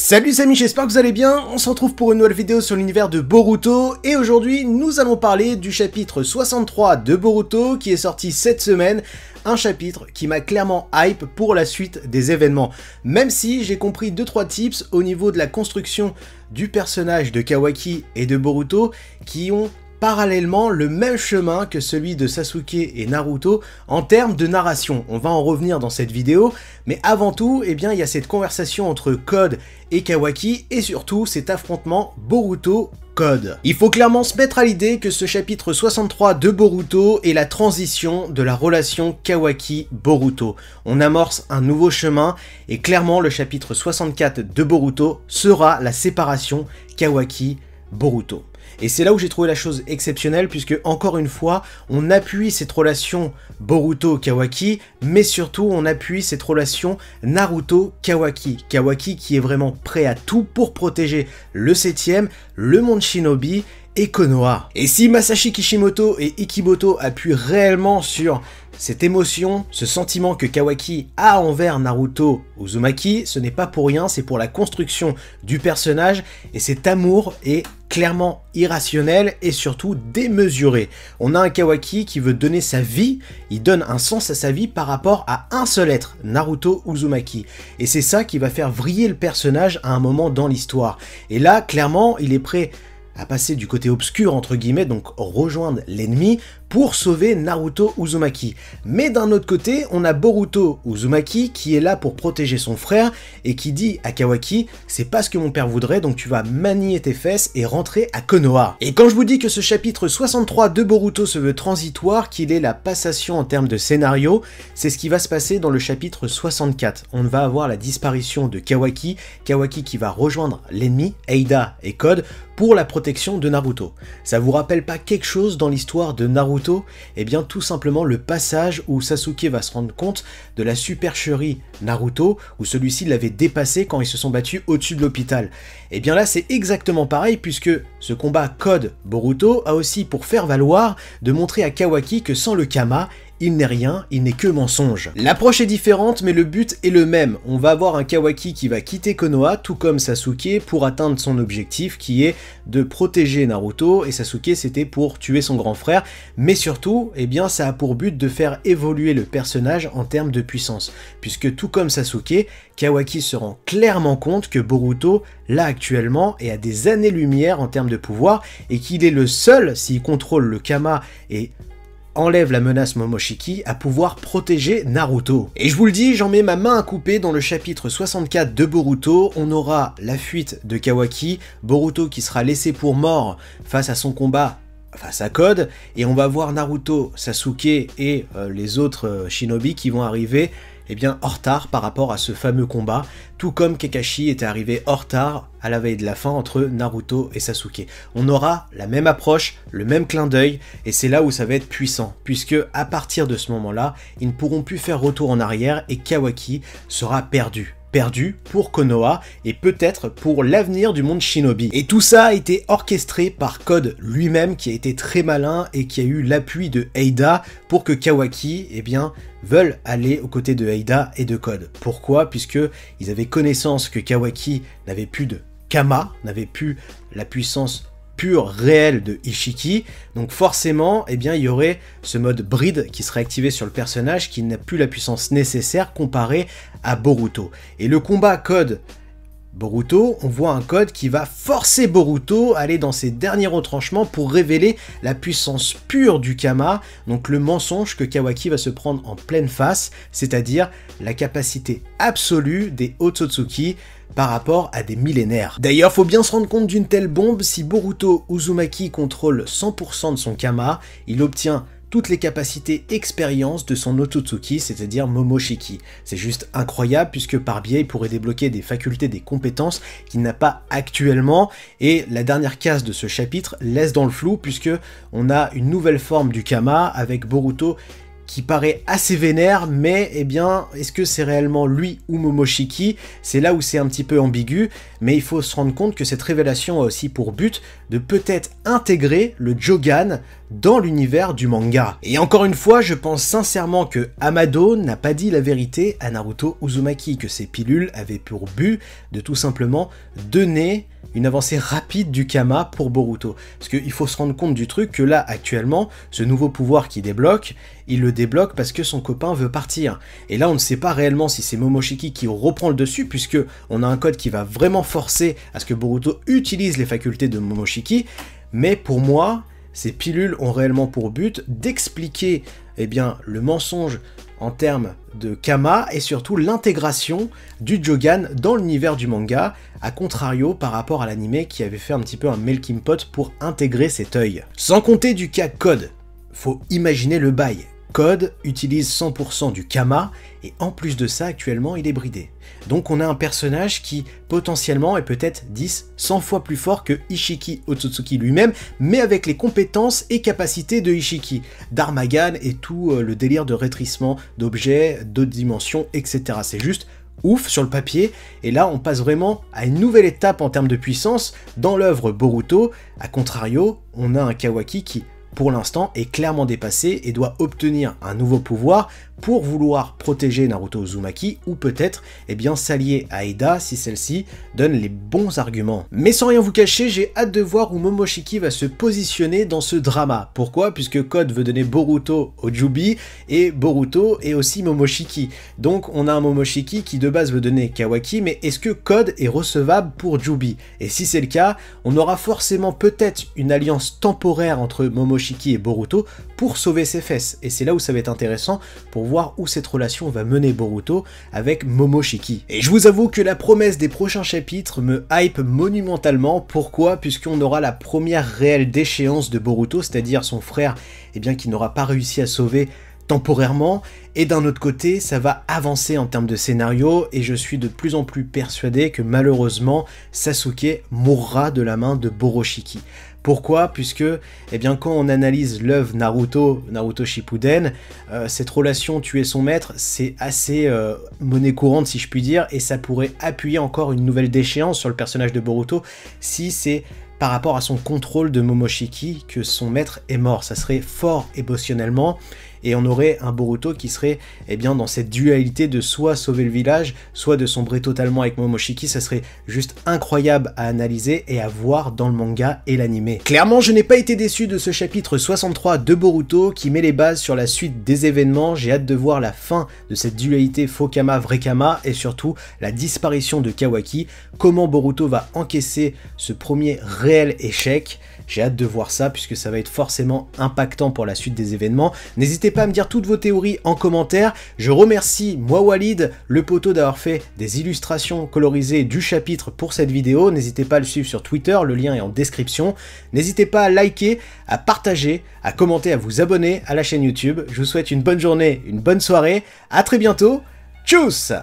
Salut les amis, j'espère que vous allez bien, on se retrouve pour une nouvelle vidéo sur l'univers de Boruto, et aujourd'hui nous allons parler du chapitre 63 de Boruto qui est sorti cette semaine, un chapitre qui m'a clairement hype pour la suite des événements, même si j'ai compris 2-3 tips au niveau de la construction du personnage de Kawaki et de Boruto qui ont parallèlement le même chemin que celui de Sasuke et Naruto en termes de narration. On va en revenir dans cette vidéo, mais avant tout, eh bien, il y a cette conversation entre Code et Kawaki, et surtout cet affrontement Boruto Code. Il faut clairement se mettre à l'idée que ce chapitre 63 de Boruto est la transition de la relation Kawaki-Boruto. On amorce un nouveau chemin et clairement le chapitre 64 de Boruto sera la séparation Kawaki-Boruto. Et c'est là où j'ai trouvé la chose exceptionnelle, puisque encore une fois, on appuie cette relation Boruto-Kawaki, mais surtout on appuie cette relation Naruto-Kawaki. Kawaki qui est vraiment prêt à tout pour protéger le 7ème, le monde Shinobi et si Masashi Kishimoto et Ikiboto appuient réellement sur cette émotion, ce sentiment que Kawaki a envers Naruto Uzumaki, ce n'est pas pour rien, c'est pour la construction du personnage, et cet amour est clairement irrationnel et surtout démesuré. On a un Kawaki qui veut donner sa vie, il donne un sens à sa vie par rapport à un seul être, Naruto Uzumaki. Et c'est ça qui va faire vriller le personnage à un moment dans l'histoire. Et là, clairement, il est prêt à passer du côté obscur entre guillemets, donc rejoindre l'ennemi pour sauver Naruto Uzumaki. Mais d'un autre côté, on a Boruto Uzumaki qui est là pour protéger son frère et qui dit à Kawaki c'est pas ce que mon père voudrait donc tu vas manier tes fesses et rentrer à Konoha. Et quand je vous dis que ce chapitre 63 de Boruto se veut transitoire, qu'il est la passation en termes de scénario, c'est ce qui va se passer dans le chapitre 64. On va avoir la disparition de Kawaki, Kawaki qui va rejoindre l'ennemi, Eida et Code, pour la protection de Naruto. Ça vous rappelle pas quelque chose dans l'histoire de Naruto et eh bien tout simplement le passage où Sasuke va se rendre compte de la supercherie Naruto, où celui-ci l'avait dépassé quand ils se sont battus au-dessus de l'hôpital. Et eh bien là c'est exactement pareil puisque ce combat Code Boruto a aussi pour faire valoir de montrer à Kawaki que sans le Kama, il n'est rien, il n'est que mensonge. L'approche est différente, mais le but est le même. On va avoir un Kawaki qui va quitter Konoha, tout comme Sasuke, pour atteindre son objectif qui est de protéger Naruto, et Sasuke c'était pour tuer son grand frère, mais surtout, eh bien ça a pour but de faire évoluer le personnage en termes de puissance, puisque tout comme Sasuke, Kawaki se rend clairement compte que Boruto, là actuellement, est à des années-lumière en termes de pouvoir, et qu'il est le seul, s'il contrôle le Kama et enlève la menace Momoshiki à pouvoir protéger Naruto. Et je vous le dis, j'en mets ma main à couper dans le chapitre 64 de Boruto, on aura la fuite de Kawaki, Boruto qui sera laissé pour mort face à son combat face à Code, et on va voir Naruto, Sasuke et euh, les autres euh, shinobi qui vont arriver eh bien, en retard par rapport à ce fameux combat, tout comme Kakashi était arrivé en retard à la veille de la fin entre Naruto et Sasuke. On aura la même approche, le même clin d'œil, et c'est là où ça va être puissant, puisque à partir de ce moment-là, ils ne pourront plus faire retour en arrière et Kawaki sera perdu perdu pour Konoha et peut-être pour l'avenir du monde shinobi. Et tout ça a été orchestré par Code lui-même qui a été très malin et qui a eu l'appui de Eida pour que Kawaki eh bien, veulent aller aux côtés de Eida et de Code. Pourquoi? Puisque ils avaient connaissance que Kawaki n'avait plus de Kama, n'avait plus la puissance pur réel de Ishiki, donc forcément, eh bien, il y aurait ce mode bride qui serait activé sur le personnage qui n'a plus la puissance nécessaire comparé à Boruto. Et le combat code Boruto, on voit un code qui va forcer Boruto à aller dans ses derniers retranchements pour révéler la puissance pure du Kama, donc le mensonge que Kawaki va se prendre en pleine face, c'est-à-dire la capacité absolue des Otsutsuki par rapport à des millénaires. D'ailleurs, faut bien se rendre compte d'une telle bombe, si Boruto Uzumaki contrôle 100% de son Kama, il obtient toutes les capacités expérience de son Ototsuki, c'est-à-dire Momoshiki. C'est juste incroyable puisque par biais il pourrait débloquer des facultés, des compétences qu'il n'a pas actuellement et la dernière case de ce chapitre laisse dans le flou puisque on a une nouvelle forme du Kama avec Boruto qui paraît assez vénère, mais eh bien, est-ce que c'est réellement lui ou Momoshiki? C'est là où c'est un petit peu ambigu, mais il faut se rendre compte que cette révélation a aussi pour but de peut-être intégrer le Jogan dans l'univers du manga. Et encore une fois, je pense sincèrement que Amado n'a pas dit la vérité à Naruto Uzumaki, que ces pilules avaient pour but de tout simplement donner une avancée rapide du Kama pour Boruto. Parce qu'il faut se rendre compte du truc que là, actuellement, ce nouveau pouvoir qui débloque, il le débloque parce que son copain veut partir. Et là, on ne sait pas réellement si c'est Momoshiki qui reprend le dessus, puisque on a un code qui va vraiment forcer à ce que Boruto utilise les facultés de Momoshiki. Mais pour moi, ces pilules ont réellement pour but d'expliquer eh bien, le mensonge en termes de Kama et surtout l'intégration du Jogan dans l'univers du manga, à contrario par rapport à l'anime qui avait fait un petit peu un melting pot pour intégrer cet œil. Sans compter du cas Code, faut imaginer le bail. Code utilise 100% du Kama, et en plus de ça, actuellement, il est bridé. Donc on a un personnage qui, potentiellement, est peut-être 10, 100 fois plus fort que Ishiki Otsutsuki lui-même, mais avec les compétences et capacités de Ishiki, d'Armagan et tout euh, le délire de rétrécissement d'objets, d'autres dimensions, etc. C'est juste ouf sur le papier, et là on passe vraiment à une nouvelle étape en termes de puissance dans l'œuvre Boruto, a contrario, on a un Kawaki qui pour l'instant est clairement dépassé et doit obtenir un nouveau pouvoir pour vouloir protéger Naruto Uzumaki ou peut-être eh s'allier à Eda si celle-ci donne les bons arguments. Mais sans rien vous cacher, j'ai hâte de voir où Momoshiki va se positionner dans ce drama. Pourquoi? Puisque Code veut donner Boruto au Jubi et Boruto est aussi Momoshiki. Donc on a un Momoshiki qui de base veut donner Kawaki, mais est-ce que Code est recevable pour Jubi? Et si c'est le cas, on aura forcément peut-être une alliance temporaire entre Momoshiki et Boruto pour sauver ses fesses. Et c'est là où ça va être intéressant pour voir où cette relation va mener Boruto avec Momoshiki. Et je vous avoue que la promesse des prochains chapitres me hype monumentalement. Pourquoi? Puisqu'on aura la première réelle déchéance de Boruto, c'est-à-dire son frère eh bien, qui n'aura pas réussi à sauver temporairement, et d'un autre côté, ça va avancer en termes de scénario, et je suis de plus en plus persuadé que malheureusement, Sasuke mourra de la main de Boroshiki. Pourquoi Puisque, eh bien, quand on analyse l'œuvre Naruto, Naruto Shippuden, euh, cette relation tuer son maître, c'est assez euh, monnaie courante si je puis dire, et ça pourrait appuyer encore une nouvelle déchéance sur le personnage de Boruto si c'est par rapport à son contrôle de Momoshiki que son maître est mort. Ça serait fort émotionnellement et on aurait un Boruto qui serait eh bien, dans cette dualité de soit sauver le village, soit de sombrer totalement avec Momoshiki, ça serait juste incroyable à analyser et à voir dans le manga et l'anime. Clairement, je n'ai pas été déçu de ce chapitre 63 de Boruto qui met les bases sur la suite des événements, j'ai hâte de voir la fin de cette dualité Fokama-Vrekama et surtout la disparition de Kawaki, comment Boruto va encaisser ce premier réel échec, j'ai hâte de voir ça puisque ça va être forcément impactant pour la suite des événements. N'hésitez pas à me dire toutes vos théories en commentaire. Je remercie moi Walid, le poteau d'avoir fait des illustrations colorisées du chapitre pour cette vidéo. N'hésitez pas à le suivre sur Twitter, le lien est en description. N'hésitez pas à liker, à partager, à commenter, à vous abonner à la chaîne YouTube. Je vous souhaite une bonne journée, une bonne soirée. À très bientôt. Tchuss